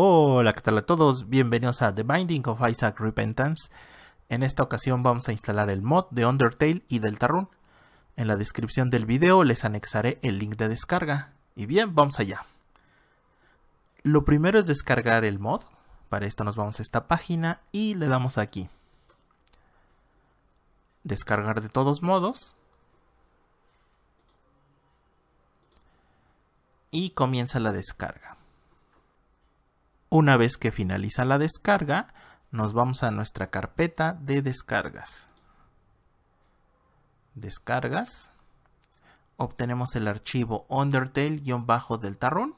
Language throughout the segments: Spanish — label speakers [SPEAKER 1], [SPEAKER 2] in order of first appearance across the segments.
[SPEAKER 1] Hola, ¿qué tal a todos? Bienvenidos a The Binding of Isaac Repentance. En esta ocasión vamos a instalar el mod de Undertale y Deltarune. En la descripción del video les anexaré el link de descarga. Y bien, vamos allá. Lo primero es descargar el mod. Para esto nos vamos a esta página y le damos aquí. Descargar de todos modos. Y comienza la descarga. Una vez que finaliza la descarga, nos vamos a nuestra carpeta de descargas. Descargas. Obtenemos el archivo Undertale-deltarune.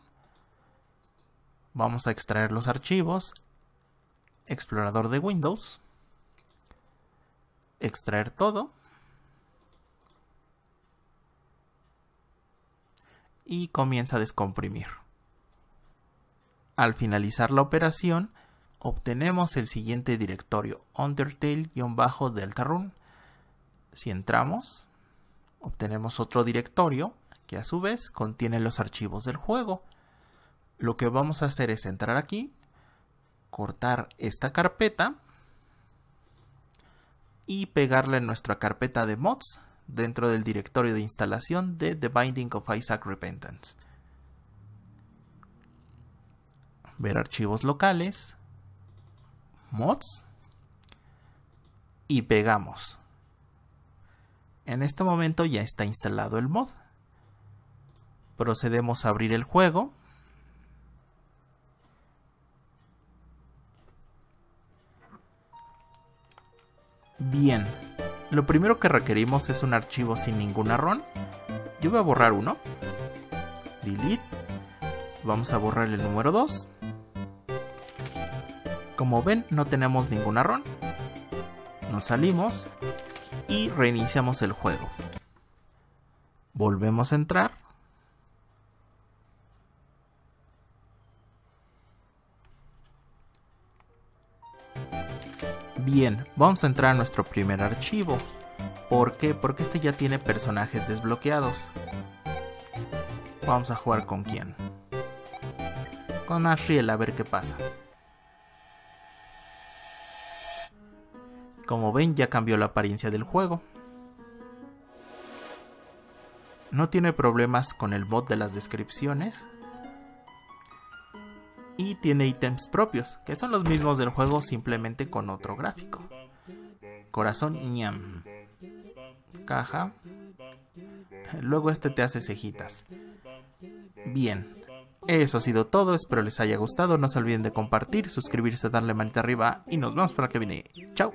[SPEAKER 1] Vamos a extraer los archivos. Explorador de Windows. Extraer todo. Y comienza a descomprimir. Al finalizar la operación, obtenemos el siguiente directorio, undertale-deltarune. Si entramos, obtenemos otro directorio que a su vez contiene los archivos del juego. Lo que vamos a hacer es entrar aquí, cortar esta carpeta y pegarla en nuestra carpeta de mods dentro del directorio de instalación de The Binding of Isaac Repentance. Ver archivos locales, mods y pegamos. En este momento ya está instalado el mod. Procedemos a abrir el juego. Bien, lo primero que requerimos es un archivo sin ninguna ROM. Yo voy a borrar uno. Delete. Vamos a borrar el número 2. Como ven, no tenemos ninguna ROM. Nos salimos y reiniciamos el juego. Volvemos a entrar. Bien, vamos a entrar a nuestro primer archivo. ¿Por qué? Porque este ya tiene personajes desbloqueados. Vamos a jugar con quién. Con Ashriel a ver qué pasa. Como ven ya cambió la apariencia del juego. No tiene problemas con el mod de las descripciones. Y tiene ítems propios, que son los mismos del juego simplemente con otro gráfico. Corazón ñam. Caja. Luego este te hace cejitas. Bien, eso ha sido todo, espero les haya gustado, no se olviden de compartir, suscribirse, darle manita arriba y nos vemos para que viene. Chao.